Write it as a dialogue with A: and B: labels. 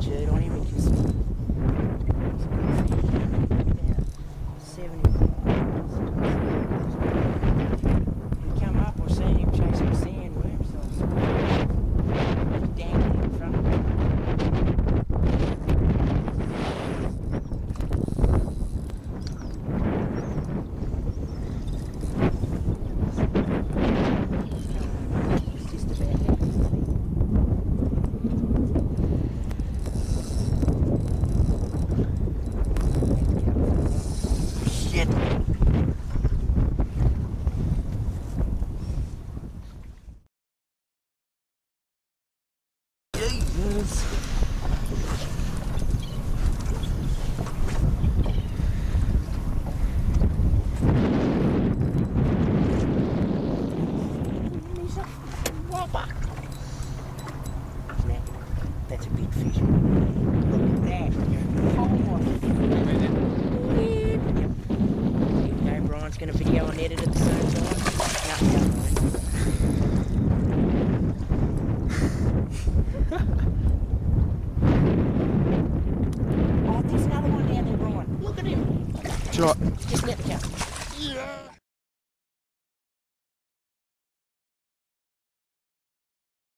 A: Jay, don't even kiss me. this. That's a big fish. Look at that. Gonna video and edit at the same time.
B: Sure.
A: Just nip the cow.